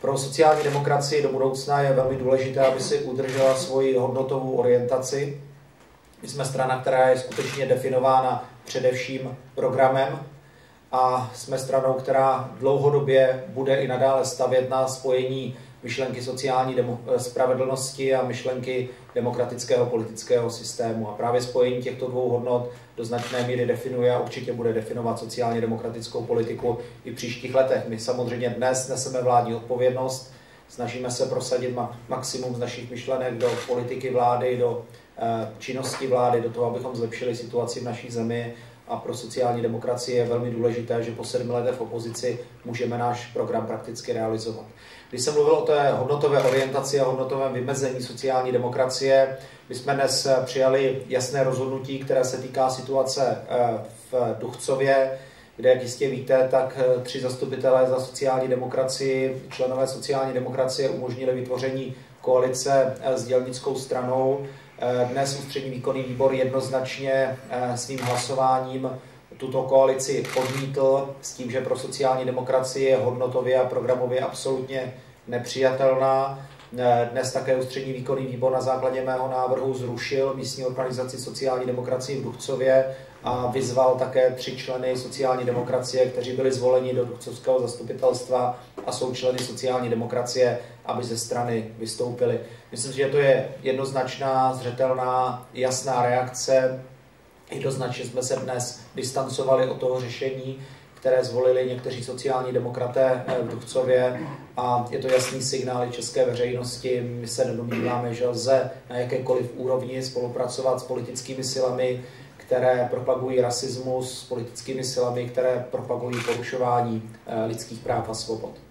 Pro sociální demokracii do budoucna je velmi důležité, aby si udržela svoji hodnotovou orientaci. My jsme strana, která je skutečně definována především programem a jsme stranou, která dlouhodobě bude i nadále stavět na spojení myšlenky sociální spravedlnosti a myšlenky demokratického politického systému. A právě spojení těchto dvou hodnot do značné míry definuje a určitě bude definovat sociálně demokratickou politiku i v příštích letech. My samozřejmě dnes neseme vládní odpovědnost, snažíme se prosadit maximum z našich myšlenek do politiky vlády, do eh, činnosti vlády, do toho, abychom zlepšili situaci v naší zemi a pro sociální demokracii je velmi důležité, že po sedmi letech v opozici můžeme náš program prakticky realizovat. Když jsem mluvil o té hodnotové orientaci a hodnotovém vymezení sociální demokracie, my jsme dnes přijali jasné rozhodnutí, které se týká situace eh, v Duchcově, kde, jak jistě víte, tak eh, tři zastupitelé za sociální demokracii, členové sociální demokracie umožnili vytvoření koalice eh, s dělnickou stranou. Dnes ústřední výkonný výbor jednoznačně svým hlasováním tuto koalici odmítl s tím, že pro sociální demokracii je hodnotově a programově absolutně nepřijatelná. Dnes také ústřední výkonný výbor na základě mého návrhu zrušil místní organizaci sociální demokracie v Duchcově a vyzval také tři členy sociální demokracie, kteří byli zvoleni do Duchcovského zastupitelstva a jsou členy sociální demokracie, aby ze strany vystoupili. Myslím, že to je jednoznačná, zřetelná, jasná reakce Jednoznačně jsme se dnes distancovali od toho řešení, které zvolili někteří sociální demokraté eh, v Duchcově a je to jasný signál i české veřejnosti. My se nedomníváme, že lze na jakékoliv úrovni spolupracovat s politickými silami, které propagují rasismus, s politickými silami, které propagují porušování eh, lidských práv a svobod.